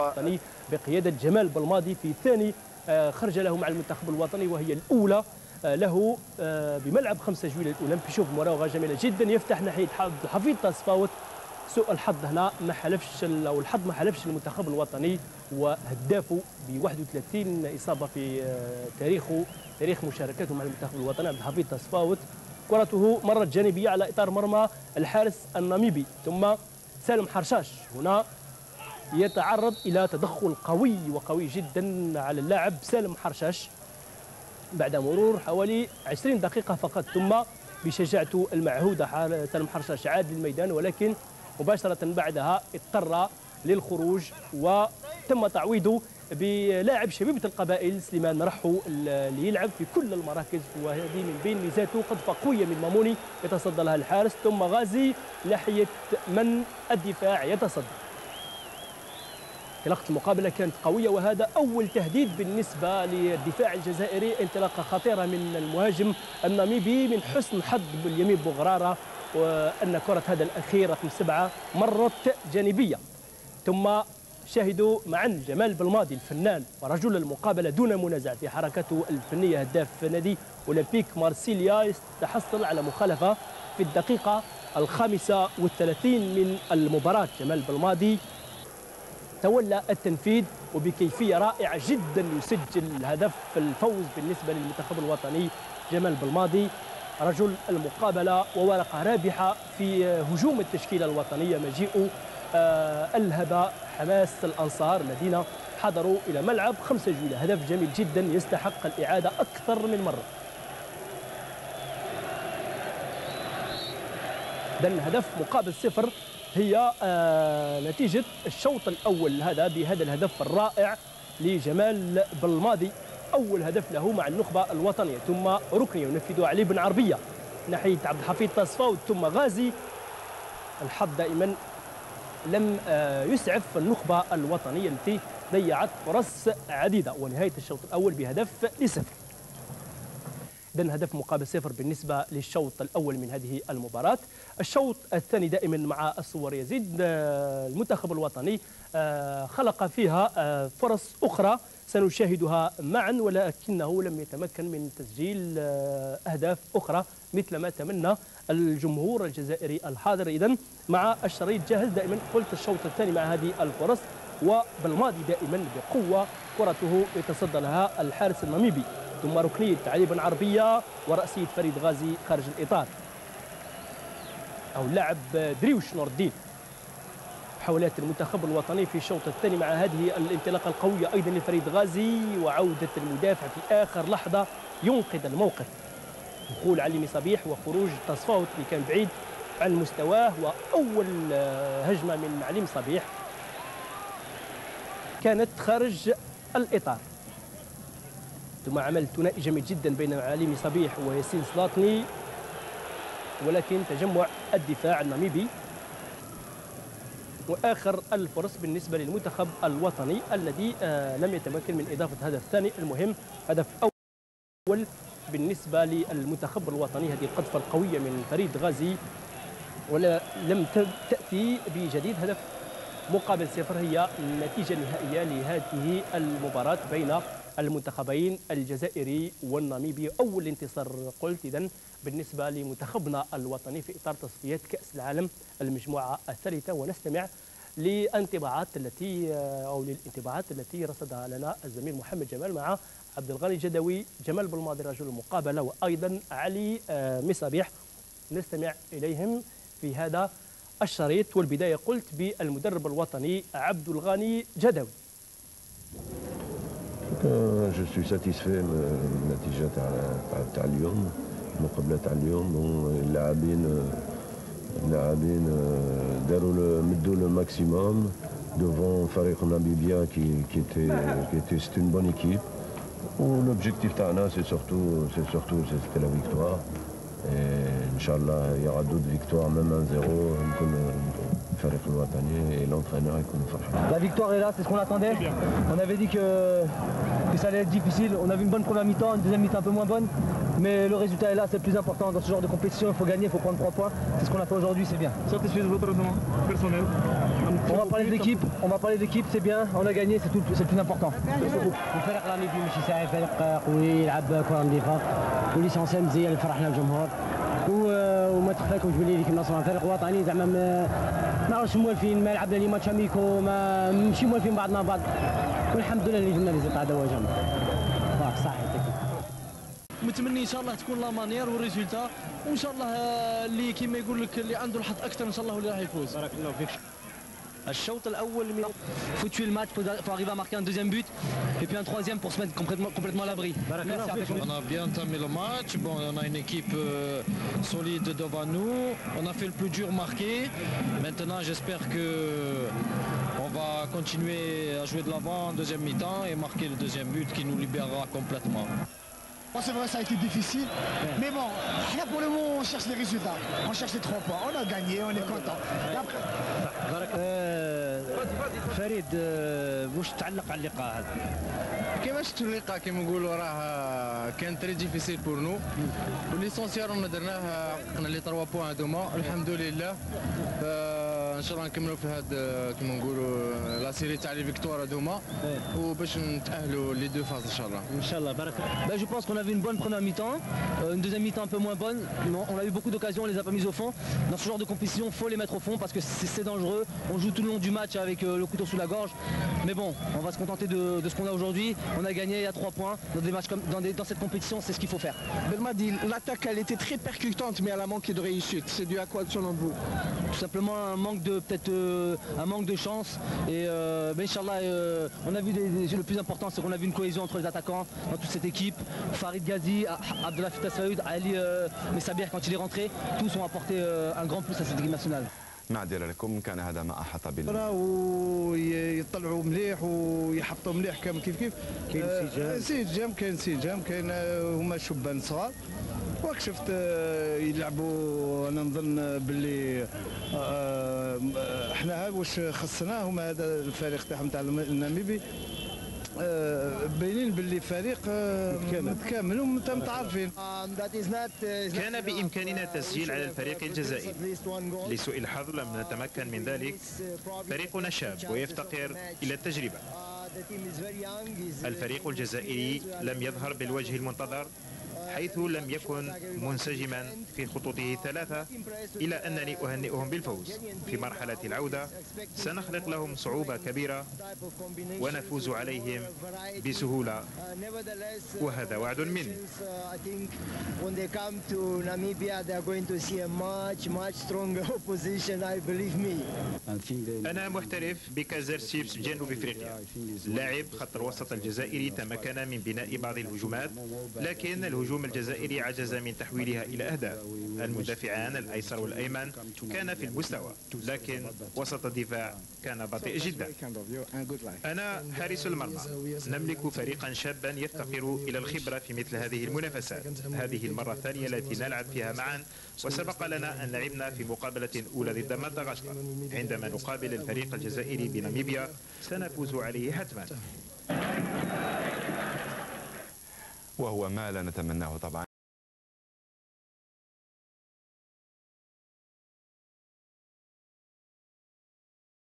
الوطني بقيادة جمال بلماضي في ثاني آه، خرج له مع المنتخب الوطني وهي الأولى آه، له آه، بملعب 5 جويلية الاولمبي شوف مراوغه جميلة جدا. يفتح ناحية حفيظ تصفاوت. سوء الحظ هنا ما حلفش أو الحظ ما حلفش المنتخب الوطني وهدافه ب 31 إصابة في تاريخه تاريخ مشاركته مع المنتخب الوطني. عبد الحفيظ تصفاوت. كرته مرت جانبية على إطار مرمى الحارس الناميبي ثم سالم حرشاش. هنا يتعرض إلى تدخل قوي وقوي جدا على اللاعب سالم حرشاش. بعد مرور حوالي 20 دقيقة فقط ثم بشجاعته المعهودة سالم حرشاش عاد للميدان ولكن مباشرة بعدها اضطر للخروج وتم تعويضه بلاعب شبيبة القبائل سليمان مرحو اللي يلعب في كل المراكز وهذه من بين ميزاته قذفة قوية من ماموني يتصدى لها الحارس ثم غازي ناحية من الدفاع يتصدى. انطلاقة المقابلة كانت قوية وهذا أول تهديد بالنسبة للدفاع الجزائري. انطلاقة خطيرة من المهاجم الناميبي من حسن حظ باليمين بوغرارة وأن كرة هذا الأخير رقم سبعة مرت جانبية. ثم شاهدوا معا جمال بالماضي الفنان ورجل المقابلة دون منازع في حركته الفنية هداف نادي أولمبيك مارسيليا تحصل على مخالفة في الدقيقة الخامسة والثلاثين من المباراة. جمال بالماضي تولى التنفيذ وبكيفية رائعة جدا يسجل هدف الفوز بالنسبة للمنتخب الوطني جمال بالماضي رجل المقابلة وورقة رابحة في هجوم التشكيلة الوطنية مجيء آه، ألهب حماس الأنصار الذين حضروا إلى ملعب خمسة جولة. هدف جميل جدا يستحق الإعادة أكثر من مرة. إذن هدف مقابل صفر هي آه، نتيجة الشوط الأول هذا بهذا الهدف الرائع لجمال بالماضي. أول هدف له مع النخبة الوطنية ثم ركنية ينفذها علي بن عربية ناحية عبد الحفيظ تصفاوت ثم غازي. الحظ دائما لم آه، يسعف النخبة الوطنية التي ضيعت فرص عديدة ونهاية الشوط الأول بهدف لصفر. إذن هدف مقابل صفر بالنسبة للشوط الأول من هذه المباراة. الشوط الثاني دائما مع الصور يزيد. آه، المنتخب الوطني آه، خلق فيها آه، فرص أخرى سنشاهدها معا ولكنه لم يتمكن من تسجيل أهداف أخرى مثل ما تمنى الجمهور الجزائري الحاضر. إذا مع الشريط جاهز دائما قلت الشوط الثاني مع هذه الفرص وبالماضي دائما بقوة كرته يتصدى لها الحارس الناميبي. ثم ركنية بن عربية ورأسية فريد غازي خارج الإطار. أو اللاعب دريوش نور الدين محاولات المنتخب الوطني في الشوط الثاني مع هذه الانطلاقة القوية أيضا لفريد غازي وعودة المدافع في آخر لحظة ينقذ الموقف. دخول علي صبيح وخروج تصفاوت اللي كان بعيد عن مستواه وأول هجمة من علي صبيح كانت خارج الإطار. ثم عمل ثنائي جميل جدا بين عليمي صبيح وياسين سلاطني ولكن تجمع الدفاع الناميبي وآخر الفرص بالنسبة للمنتخب الوطني الذي آه لم يتمكن من إضافة هدف ثاني. المهم هدف أول بالنسبة للمنتخب الوطني. هذه القذفة القوية من فريد غازي ولا لم تأتي بجديد. هدف مقابل صفر هي النتيجة النهائية لهذه المباراة بين المنتخبين الجزائري والناميبي. أول انتصار قلت إذا بالنسبة لمنتخبنا الوطني في إطار تصفيات كأس العالم المجموعة الثالثة. ونستمع لانطباعات التي أو للانطباعات التي رصدها لنا الزميل محمد جمال مع عبد الغني الجدوي جمال بالماضي رجل المقابلة وأيضا علي آه، مصابيح. نستمع إليهم في هذا الشريط. والبداية قلت بالمدرب الوطني عبد الغني جدوي. جو سوي ساتيسفي من النتيجه تاع تاع اليوم المقابله تاع اليوم اللاعبين اللاعبين داروا مدوا لو ماكسيموم devant فريق ناميبيان كي كي تي كي تي سيت اون بون ايكيب ولوبجيكتيف تاعنا سي سورتو سي سورتو سيتي لا فيكتوار ان شاء الله يا دوت فيكتوار ميم 1 0 نكون et l'entraîneur La victoire est là, c'est ce qu'on attendait. On avait dit que, que ça allait être difficile. On avait une bonne première mi-temps, une deuxième mi-temps un peu moins bonne. Mais le résultat est là, c'est le plus important. Dans ce genre de compétition, il faut gagner, il faut prendre 3 points. C'est ce qu'on a fait aujourd'hui, c'est bien. Satisfait de votre rendement personnel On va parler d'équipe, on va parler d'équipe, c'est bien, on a gagné, c'est tout, c'est le plus important. وما تخفاكمش بلي ليكيب ناسيونال فريق وطني زعما ما راهوش موالفين ما لعبنا لي ماتش أميكو ما ماشي موالفين بعضنا بعض والحمد لله اللي جبنا لي زيت هذا هو جمع صح صح يعطيك متمني إن شاء الله تكون لا مانيير والريزولتا وإن شاء الله آه، اللي كيما يقول لك اللي عنده الحظ أكثر إن شاء الله هو اللي راح يفوز. بارك الله فيك. Il faut tuer le match, il faut, arriver à marquer un deuxième but et puis un troisième pour se mettre complètement, complètement à l'abri. On a bien entamé le match, bon, on a une équipe euh, solide devant nous, on a fait le plus dur marqué. Maintenant j'espère que on va continuer à jouer de l'avant en deuxième mi-temps et marquer le deuxième but qui nous libérera complètement. C'est vrai, ça a été difficile. Mais bon, là pour le moment, on cherche les résultats. On cherche les trois points. On a gagné, on est content. فريد آه، واش تعلق على اللقاء هذا؟ كيما شفتوا اللقاء؟ كيما نقولوا راه كان تري ديفيسيل بور نو وليسونسيال درناه حققنا لي 3 بوان هذوما الحمد لله ان شاء الله نكملوا في هاد كيما نقولوا لا سيري تاع لي فيكتوار هذوما وباش نتاهلوا لي دو فاز ان شاء الله ان شاء الله بارك Ben, je pense qu'on avait une bonne première mi-temps, euh, une deuxième mi-temps un peu moins bonne. Non, on a eu beaucoup d'occasions, on les a pas mises au fond. Dans ce genre de compétition, il faut les mettre au fond parce que c'est c'est dangereux. On joue tout le long du match avec euh, le couteau sous la gorge. Mais bon, on va se contenter de, de ce qu'on a aujourd'hui. On a gagné à 3 points. Dans, des matchs comme, dans, des- dans cette compétition, c'est ce qu'il faut faire. Belmadi, l'attaque elle était très percutante mais elle a manqué de réussite. C'est dû à quoi selon vous Tout simplement un manque de peut-être euh, un manque de chance. Et euh, ben, Inch'Allah, euh, on a vu des- des- le plus important, c'est qu'on a vu une cohésion entre les attaquants dans toute cette équipe. Farid Ghazi, A- Abdallah Fita Saoud, Ali euh, Messabier quand il est rentré, tous ont apporté euh, un grand plus à cette équipe nationale. معذرة لكم كان هذا ما أحاط بالله ويطلعوا مليح ويحطوا مليح كم كيف كيف كاين انسجام انسجام كاين انسجام كاين آه، هما شبان صغار وراك شفت آه، يلعبوا. أنا نظن باللي آه، آه، إحنا ها واش خصناهم هذا الفريق تاعهم تاع الناميبي. آه، باينين باللي فريق آه، متكامل. ومتعارفين كان بإمكاننا التسجيل على الفريق الجزائري لسوء الحظ لم نتمكن من ذلك. فريقنا شاب ويفتقر إلى التجربة. الفريق الجزائري لم يظهر بالوجه المنتظر. حيث لم يكن منسجما في خطوطه الثلاثة إلى أنني أهنئهم بالفوز. في مرحلة العودة سنخلق لهم صعوبة كبيرة ونفوز عليهم بسهولة. وهذا وعد مني. أنا محترف بكازر سيبس جنوب أفريقيا. لاعب خط الوسط الجزائري تمكن من بناء بعض الهجومات لكن الهجوم الجزائري عجز من تحويلها إلى أهداف. المدافعان الأيسر والأيمن كان في المستوى لكن وسط الدفاع كان بطيء جدا. أنا حارس المرمى. نملك فريقا شابا يفتقر إلى الخبرة في مثل هذه المنافسات. هذه المرة الثانية التي نلعب فيها معا وسبق لنا أن لعبنا في مقابلة أولى ضد مدغشقر. عندما نقابل الفريق الجزائري بناميبيا سنفوز عليه حتما وهو ما لا نتمناه طبعا.